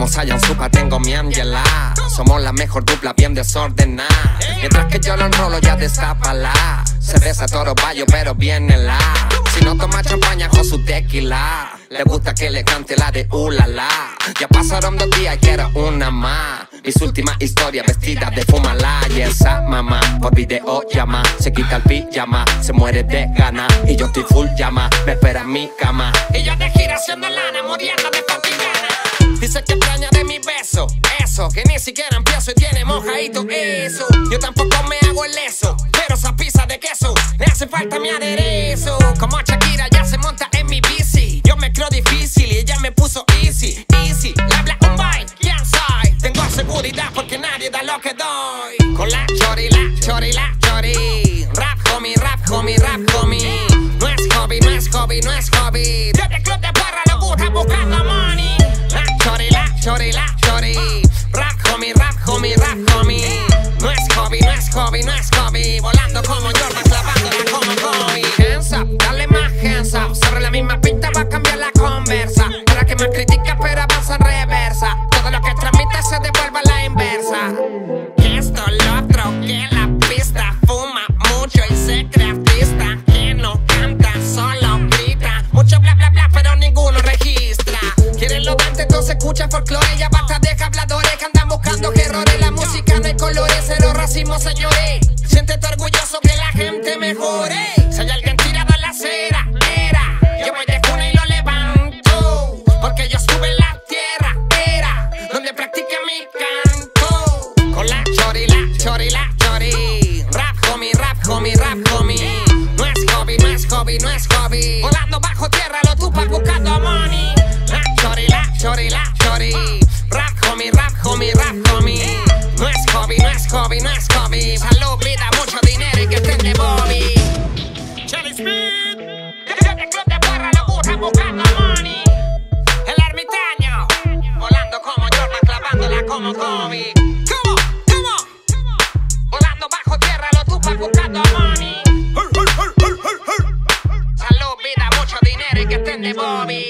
como Sayan Supa tengo mi Angela. Somos la mejor dupla bien desordenada. Mientras que yo lo enrolo ya destápala. Cerveza toro bayo pero viene la. Si no toma champaña con su tequila. Le gusta que le cante la de ulala. Ya pasaron dos días y quiero una más. Mis últimas historias vestidas de fumala y esa mamá por video llama, se quita el pijama, se muere de gana y yo estoy full llama, me espera en mi cama y yo de gira haciendo lana, muriendo de gana. Dice que extraña de mi beso, eso, que ni siquiera empiezo y tiene mojadito eso. Yo tampoco me hago el eso, pero esa pizza de queso, le hace falta mi aderezo. Como Shakira ya se monta en mi bici, yo me creo difícil y ella me puso easy, easy. Le habla un bye, ya soy. Tengo seguridad porque nadie da lo que doy. Con la chori, la chori, la chori. Rap homie, rap homie, rap homie. Volando como Jordan, clavándola como Kobe. Hands dale más hands up. La misma pinta va a cambiar la conversa. Para que me critica, pero avanza en reversa. Todo lo que transmite se devuelve a la inversa. Esto, lo otro, que la pista fuma mucho y se cree artista. Que no canta, solo grita. Mucho bla bla bla, pero ninguno registra. Quieren lo dante, entonces escucha folclore. Ya basta de habladores que andan buscando errores. La música no hay colores, cero racismo, señores. Siéntete orgulloso que la gente mejore. Como Kobe. Come on, come on. Volando bajo tierra, lo tupas buscando money. Salud, vida, mucho dinero y que estén de Bobby.